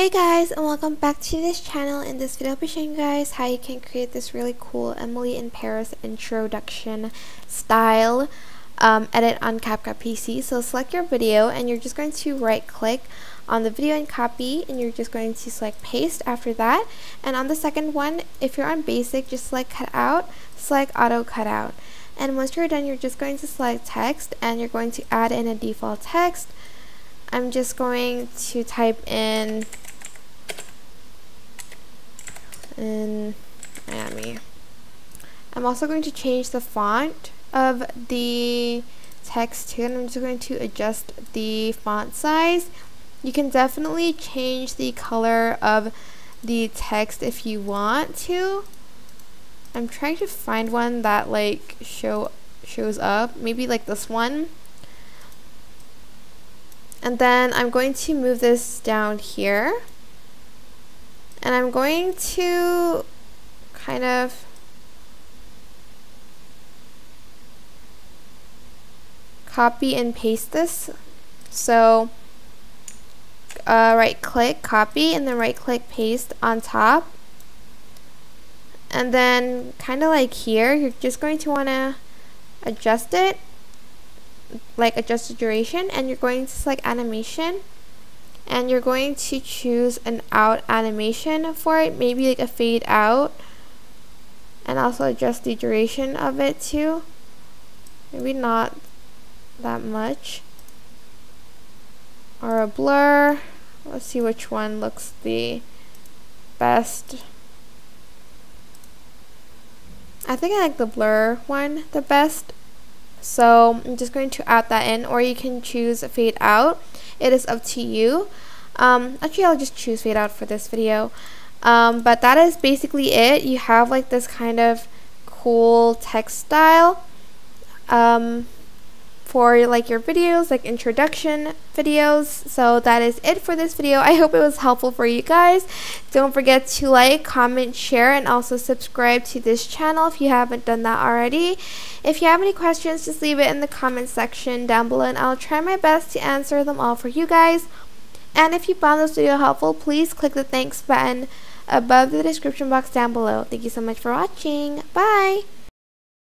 Hey guys and welcome back to this channel. In this video I'll be showing you guys how you can create this really cool Emily in Paris introduction style um, edit on CapCut PC. So select your video and you're just going to right click on the video and copy and you're just going to select paste after that and on the second one if you're on basic just select cut out, select auto cutout and once you're done you're just going to select text and you're going to add in a default text I'm just going to type in in Miami. I'm also going to change the font of the text too and I'm just going to adjust the font size. You can definitely change the color of the text if you want to. I'm trying to find one that like show shows up. Maybe like this one. And then I'm going to move this down here. And I'm going to kind of copy and paste this. So uh, right click copy and then right click paste on top. And then kind of like here, you're just going to want to adjust it, like adjust the duration and you're going to select animation and you're going to choose an out animation for it, maybe like a fade out and also adjust the duration of it too. Maybe not that much. Or a blur. Let's see which one looks the best. I think I like the blur one the best. So I'm just going to add that in or you can choose a fade out. It is up to you. Um, actually, I'll just choose fade out for this video. Um, but that is basically it. You have like this kind of cool text style. Um, for like your videos, like introduction videos. So that is it for this video. I hope it was helpful for you guys. Don't forget to like, comment, share, and also subscribe to this channel if you haven't done that already. If you have any questions, just leave it in the comment section down below and I'll try my best to answer them all for you guys. And if you found this video helpful, please click the thanks button above the description box down below. Thank you so much for watching. Bye!